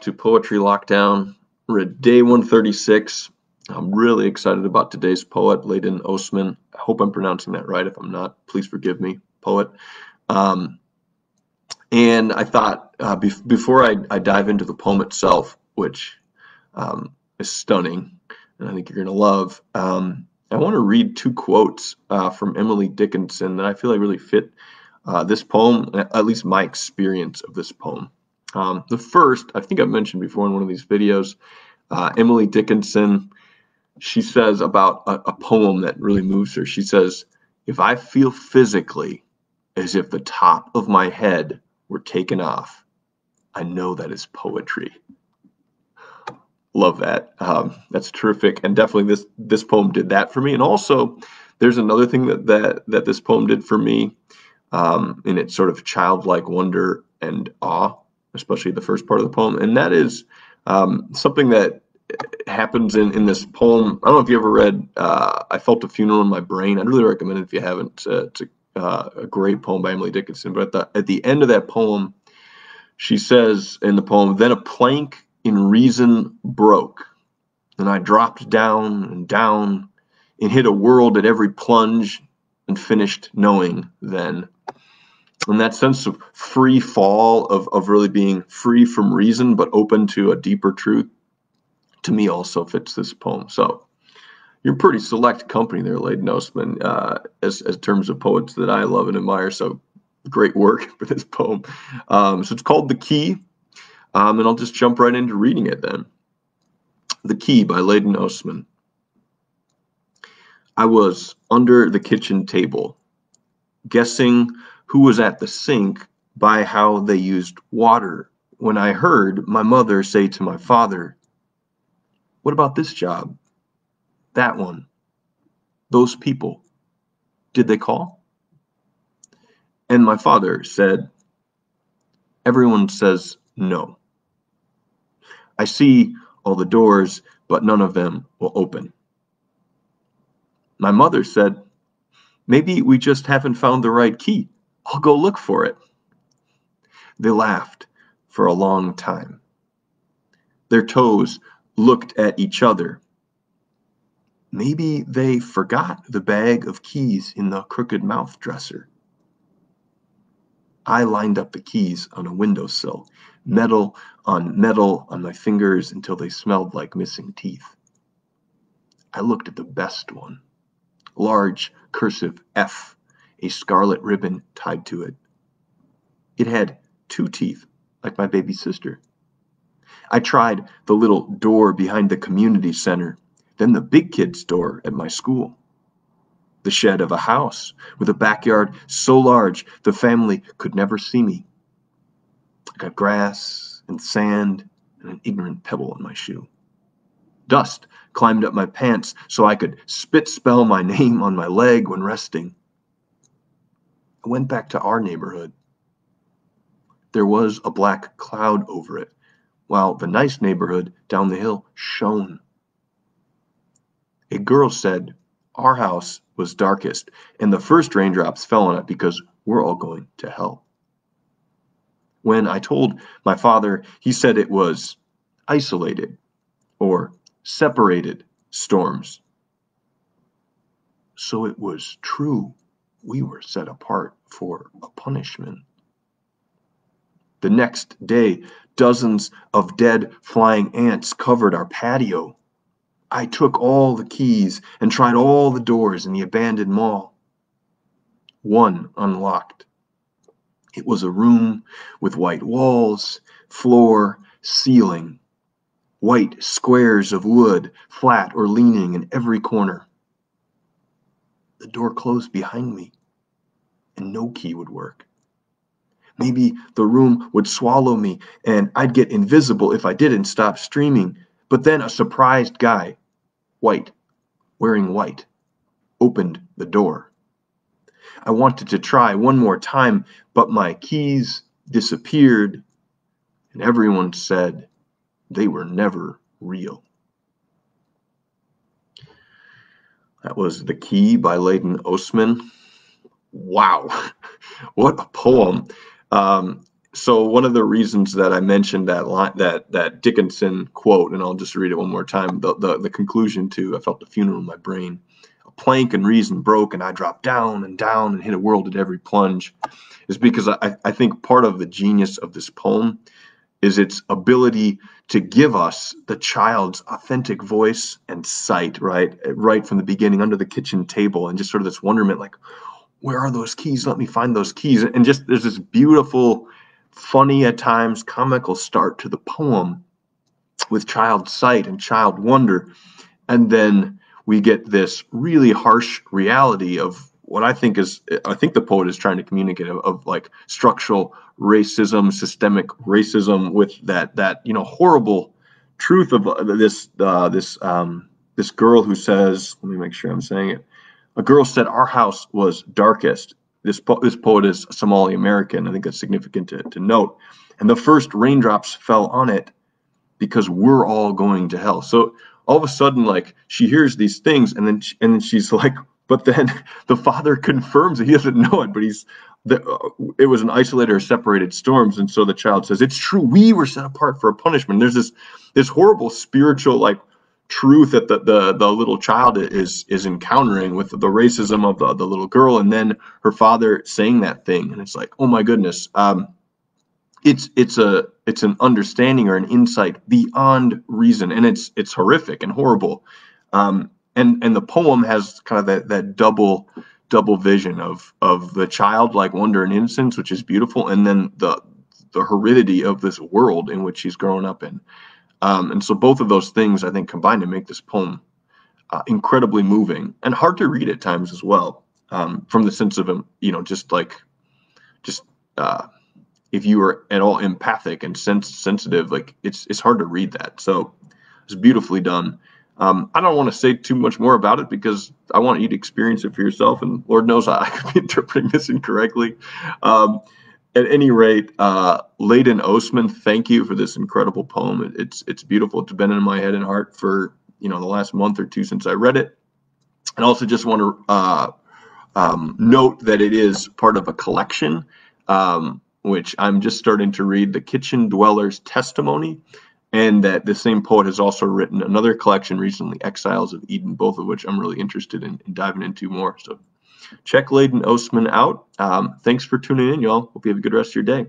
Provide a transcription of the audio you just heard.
to Poetry Lockdown. We're at day 136. I'm really excited about today's poet, Ladan Osman. I hope I'm pronouncing that right. If I'm not, please forgive me, poet. Um, and I thought uh, be- before I, I, dive into the poem itself, which um, is stunning, and I think you're going to love, um, I want to read two quotes uh, from Emily Dickinson that I feel like really fit uh, this poem, at least my experience of this poem. Um, the first, I think I've mentioned before in one of these videos, uh, Emily Dickinson, she says about a, a poem that really moves her. She says, If I feel physically as if the top of my head were taken off, I know that is poetry. Love that. Um, that's terrific, and definitely this this poem did that for me. And also, there's another thing that that that this poem did for me um, in its sort of childlike wonder and awe especially the first part of the poem, and that is um, something that happens in, in this poem. I don't know if you ever read uh, I Felt a Funeral in My Brain. I'd really recommend it if you haven't. Uh, it's a, uh, a great poem by Emily Dickinson. But at the, at the end of that poem, she says in the poem, Then a plank in reason broke, and I dropped down and down and hit a world at every plunge and finished knowing then and that sense of free fall of, of really being free from reason but open to a deeper truth to me also fits this poem. So you're pretty select company there Ladan Osman uh, as, as terms of poets that I love and admire so great work for this poem. Um, so it's called The Key um, and I'll just jump right into reading it then. The Key by Ladan Osman. I was under the kitchen table guessing who was at the sink by how they used water when I heard my mother say to my father, What about this job? That one? Those people? Did they call? And my father said, Everyone says no. I see all the doors, but none of them will open. My mother said, Maybe we just haven't found the right key. I'll go look for it. They laughed for a long time. Their toes looked at each other. Maybe they forgot the bag of keys in the crooked mouth dresser. I lined up the keys on a windowsill, metal on metal on my fingers until they smelled like missing teeth. I looked at the best one, large cursive F a scarlet ribbon tied to it. It had two teeth, like my baby sister. I tried the little door behind the community center, then the big kids' door at my school. The shed of a house with a backyard so large the family could never see me. I got grass and sand and an ignorant pebble in my shoe. Dust climbed up my pants so I could spit spell my name on my leg when resting. I went back to our neighborhood. There was a black cloud over it, while the nice neighborhood down the hill shone. A girl said our house was darkest, and the first raindrops fell on it because we're all going to hell. When I told my father, he said it was isolated or separated storms. So it was true we were set apart for a punishment. The next day, dozens of dead flying ants covered our patio. I took all the keys and tried all the doors in the abandoned mall. One unlocked. It was a room with white walls, floor, ceiling, white squares of wood, flat or leaning in every corner the door closed behind me and no key would work. Maybe the room would swallow me and I'd get invisible if I didn't stop streaming. But then a surprised guy, white, wearing white, opened the door. I wanted to try one more time, but my keys disappeared and everyone said they were never real. That was The Key by Ladan Osman. Wow, what a poem. Um, so one of the reasons that I mentioned that line, that that Dickinson quote, and I'll just read it one more time. The the, the conclusion to I felt the funeral in my brain. A plank and reason broke, and I dropped down and down and hit a world at every plunge, is because I, I think part of the genius of this poem is its ability to give us the child's authentic voice and sight, right, right from the beginning under the kitchen table, and just sort of this wonderment, like, where are those keys? Let me find those keys. And just there's this beautiful funny at times, comical start to the poem with child sight and child wonder. And then we get this really harsh reality of what I think is, I think the poet is trying to communicate of, of like structural racism, systemic racism with that, that, you know, horrible truth of uh, this, uh, this, um, this girl who says, let me make sure I'm saying it. A girl said our house was darkest this, po- this poet is Somali American. I think that's significant to, to note. And the first raindrops fell on it because we're all going to hell. So all of a sudden, like she hears these things, and then she, and then she's like, but then the father confirms it. He doesn't know it, but he's the, uh, it was an isolated or separated storms, and so the child says, "It's true. We were set apart for a punishment." And There's this this horrible spiritual like truth that the, the, the little child is is encountering with the racism of the, the little girl and then her father saying that thing and it's like oh my goodness um, it's it's a it's an understanding or an insight beyond reason and it's it's horrific and horrible um, and and the poem has kind of that that double double vision of of the childlike wonder and innocence which is beautiful and then the the horridity of this world in which he's grown up in um, and so both of those things, I think, combine to make this poem uh, incredibly moving and hard to read at times as well. Um, from the sense of, um, you know, just like, just uh, if you are at all empathic and sense sensitive, like it's it's hard to read that. So it's beautifully done. Um, I don't want to say too much more about it because I want you to experience it for yourself. And Lord knows I could be interpreting this incorrectly. Um, at any rate, uh, Ladan Osman, thank you for this incredible poem. It, it's it's beautiful. It's been in my head and heart for you know the last month or two since I read it. And also just want to uh, um, note that it is part of a collection, um, which I'm just starting to read, the Kitchen Dweller's Testimony, and that the same poet has also written another collection recently, Exiles of Eden, both of which I'm really interested in, in diving into more. So check Ladan Osman out. Um, thanks for tuning in, y'all. Hope you have a good rest of your day.